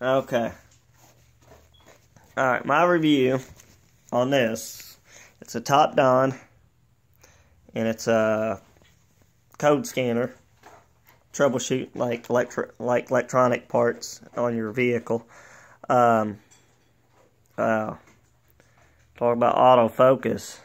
Okay. Alright, my review on this. It's a Topdon. And it's a code scanner. Troubleshoot like electro like electronic parts on your vehicle. Um, uh, talk about autofocus.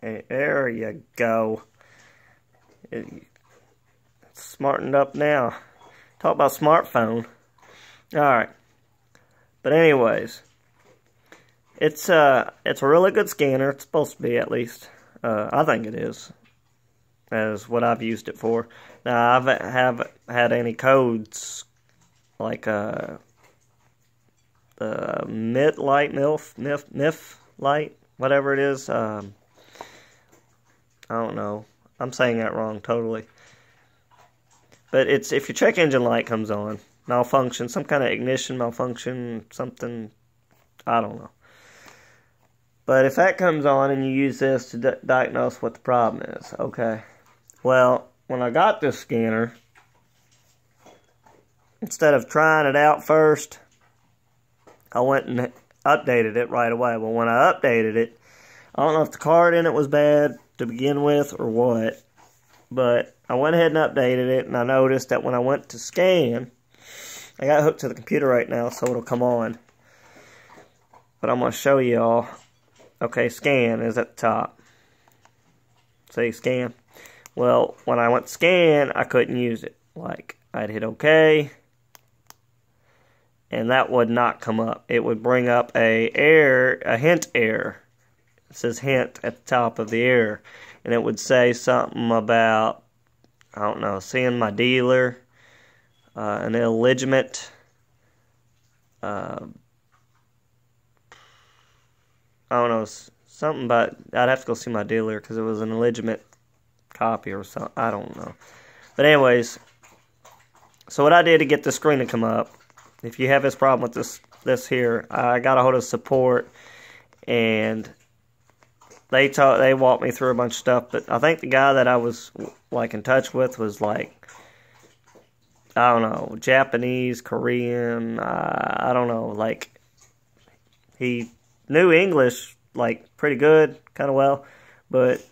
There you go. It, it's smartened up now. Talk about smartphone. Alright. But anyways. It's uh it's a really good scanner. It's supposed to be at least. Uh, I think it is. As what I've used it for. Now I haven't had any codes like uh the MIT light MILF MIF MIF light whatever it is. Um, I don't know. I'm saying that wrong totally. But it's if your check engine light comes on, malfunction, some kind of ignition malfunction, something, I don't know. But if that comes on and you use this to di diagnose what the problem is, okay. Well, when I got this scanner, instead of trying it out first, I went and updated it right away. Well, when I updated it, I don't know if the card in it was bad to begin with or what, but I went ahead and updated it, and I noticed that when I went to scan, I got hooked to the computer right now, so it'll come on. But I'm going to show y'all. Okay, scan is at the top. See, scan. Well, when I went scan, I couldn't use it. Like, I'd hit OK, and that would not come up. It would bring up a error, a hint error. It says hint at the top of the error. And it would say something about, I don't know, seeing my dealer, uh, an illegitimate, uh, I don't know, something about, I'd have to go see my dealer because it was an illegitimate copy or something. I don't know. But anyways, so what I did to get the screen to come up, if you have this problem with this this here, I got a hold of support and they taught they walked me through a bunch of stuff, but I think the guy that I was like in touch with was like I don't know Japanese, Korean, uh, I don't know, like he knew English like pretty good, kind of well, but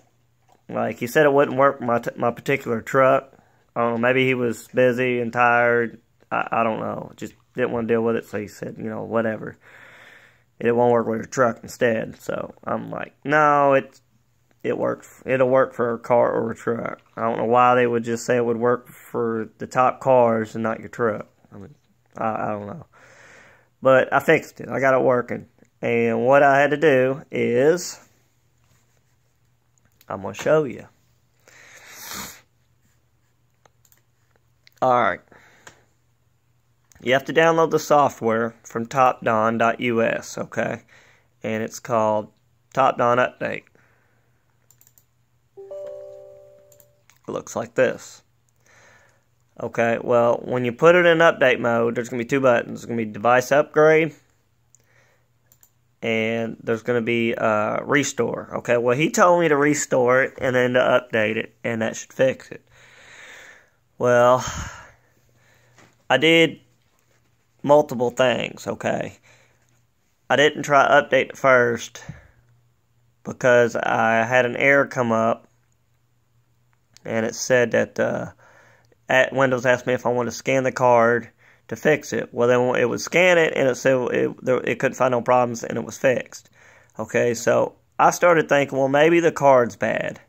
like he said it wouldn't work my my particular truck. I don't know, maybe he was busy and tired. I, I don't know, just didn't want to deal with it, so he said, you know, whatever it won't work with your truck instead. So I'm like, no, it it works. It'll work for a car or a truck. I don't know why they would just say it would work for the top cars and not your truck. I mean, I, I don't know. But I fixed it. I got it working. And what I had to do is, I'm to show you. Alright. You have to download the software from topdon.us, okay? And it's called Topdon Update. It looks like this. Okay, well, when you put it in update mode, there's going to be two buttons. There's going to be device upgrade, and there's going to be uh, restore. Okay, well, he told me to restore it and then to update it, and that should fix it. Well, I did multiple things, okay? I didn't try update first because I had an error come up and it said that uh, at Windows asked me if I wanted to scan the card to fix it. Well, then it would scan it and it said it, it couldn't find no problems and it was fixed. Okay, so I started thinking, well, maybe the card's bad.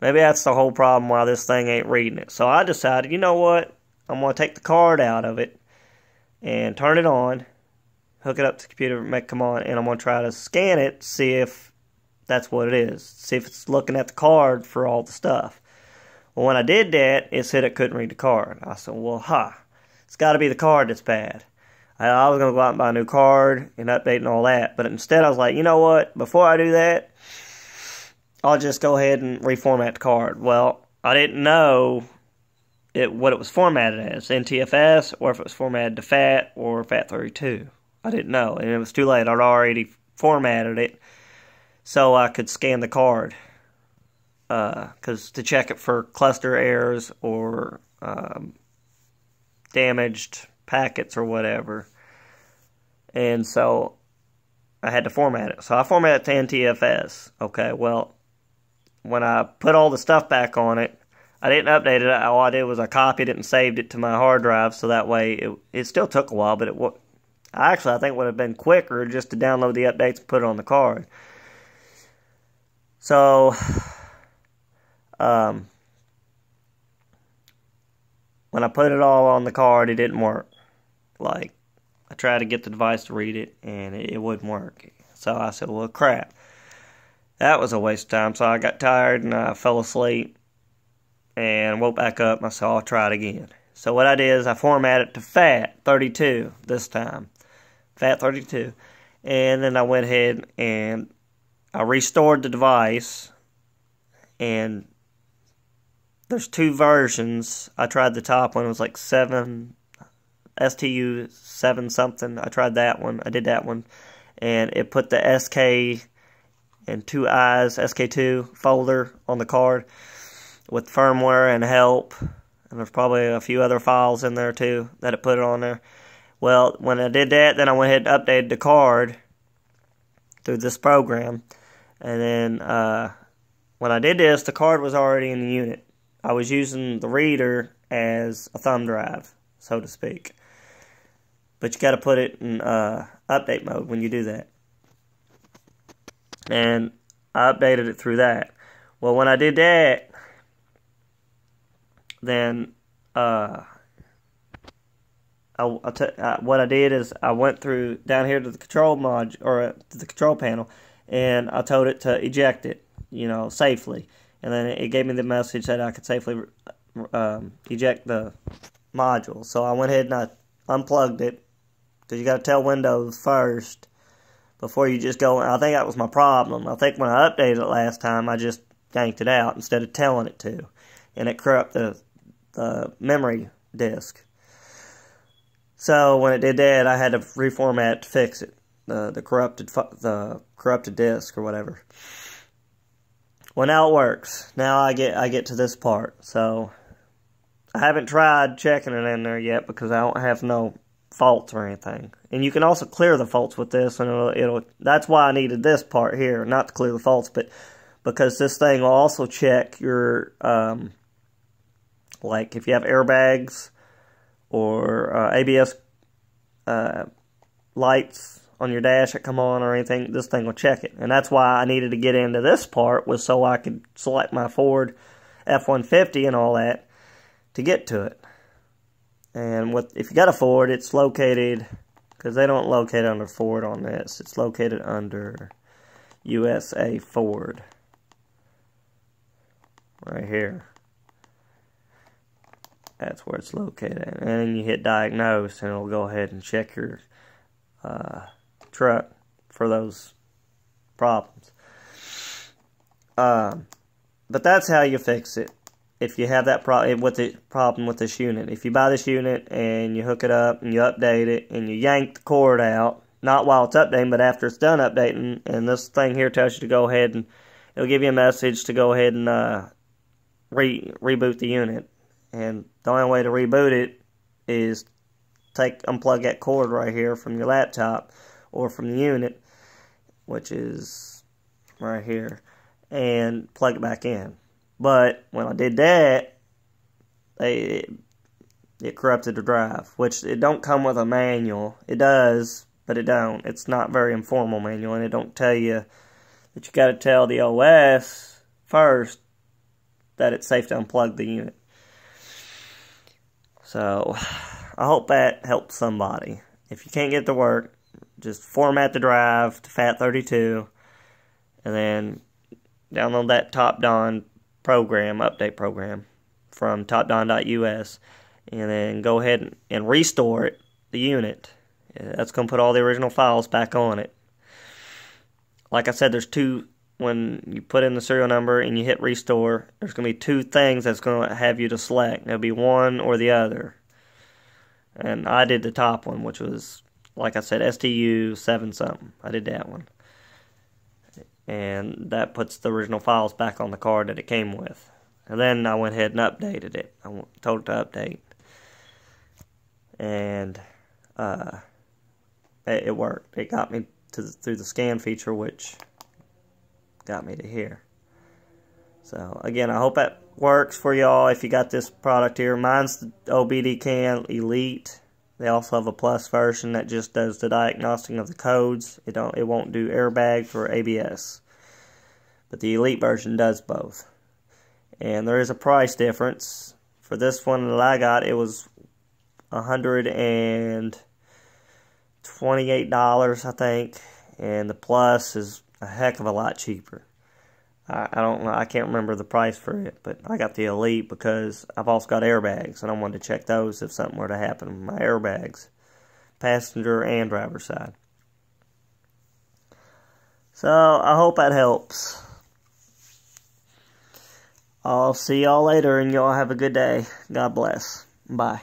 Maybe that's the whole problem why this thing ain't reading it. So I decided, you know what? I'm going to take the card out of it and turn it on, hook it up to the computer, make come on, and I'm to try to scan it, see if that's what it is. See if it's looking at the card for all the stuff. Well, when I did that, it said it couldn't read the card. I said, well, ha, it's got to be the card that's bad. I, I was to go out and buy a new card and update and all that, but instead I was like, you know what, before I do that, I'll just go ahead and reformat the card. Well, I didn't know it what it was formatted as NTFS or if it was formatted to FAT or FAT32. I didn't know, and it was too late. I'd already formatted it, so I could scan the card. Because uh, to check it for cluster errors or um, damaged packets or whatever. And so I had to format it. So I formatted it to NTFS. Okay, well, when I put all the stuff back on it, I didn't update it. All I did was I copied it and saved it to my hard drive, so that way it, it still took a while, but it actually I think would have been quicker just to download the updates and put it on the card. So, um, when I put it all on the card, it didn't work. Like, I tried to get the device to read it, and it, it wouldn't work. So I said, well, crap. That was a waste of time. So I got tired and I fell asleep and woke back up and I said, I'll try it again. So what I did is I formatted it to FAT32 this time. FAT32. And then I went ahead and I restored the device and there's two versions. I tried the top one, it was like 7 STU 7 something. I tried that one. I did that one and it put the SK and two eyes SK2 folder on the card with firmware and help. And there's probably a few other files in there too that it put on there. Well, when I did that, then I went ahead and updated the card through this program. And then uh, when I did this, the card was already in the unit. I was using the reader as a thumb drive, so to speak. But you got to put it in uh, update mode when you do that. And I updated it through that. Well, when I did that, then uh, I, I t- I, what I did is I went through down here to the control mod or uh, to the control panel, and I told it to eject it, you know, safely, and then it gave me the message that I could safely um, eject the module. So I went ahead and I unplugged it because you got to tell Windows first before you just go. I think that was my problem. I think when I updated it last time, I just yanked it out instead of telling it to, and it corrupted the the memory disk. So when it did that, I had to reformat to fix it, the the corrupted the corrupted disk or whatever. Well, now it works. Now I get I get to this part. So I haven't tried checking it in there yet because I don't have no faults or anything. And you can also clear the faults with this, and it'll, it'll that's why I needed this part here, not to clear the faults, but because this thing will also check your um, like if you have airbags or uh, ABS uh, lights on your dash that come on or anything, this thing will check it. And that's why I needed to get into this part was so I could select my Ford F-150 and all that to get to it. And what if you got a Ford, it's located, because they don't locate under Ford on this, it's located under USA Ford. Right here. That's where it's located. And then you hit diagnose and it'll go ahead and check your uh, truck for those problems. Um, but that's how you fix it. If you have that problem with the problem with this unit, if you buy this unit and you hook it up and you update it and you yank the cord out, not while it's updating, but after it's done updating, and this thing here tells you to go ahead and it'll give you a message to go ahead and uh, re reboot the unit. And the only way to reboot it is take unplug that cord right here from your laptop or from the unit, which is right here, and plug it back in. But when I did that, they it corrupted the drive, which it don't come with a manual. It does, but it don't. It's not very informal manual, and it don't tell you that you got to tell the OS first that it's safe to unplug the unit. So, I hope that helps somebody. If you can't get to work, just format the drive to FAT32 and then download that Topdon program, update program from topdon.us and then go ahead and restore it, the unit. Uh, that's going to put all the original files back on it. Like I said, there's two when you put in the serial number and you hit restore, there's going to be two things that's going to have you to select. There'll be one or the other. And I did the top one, which was, like I said, STU 7 something. I did that one. and that puts the original files back on the card that it came with. And then I went ahead and updated it. I told it to update, and uh, it, worked. It got me to through the scan feature, which got me to here. So again, I hope that works for y'all if you got this product here. Mine's the OBD Can Elite. They also have a plus version that just does the diagnosing of the codes. It don't it won't do airbags or ABS. But the Elite version does both. And there is a price difference. For this one that I got, it was $128, I think. And the Plus is a heck of a lot cheaper. I, I don't know, I can't remember the price for it, but I got the Elite because I've also got airbags, and I wanted to check those if something were to happen with my airbags, passenger and driver side. So I hope that helps. I'll see y'all later, and y'all have a good day. God bless. Bye.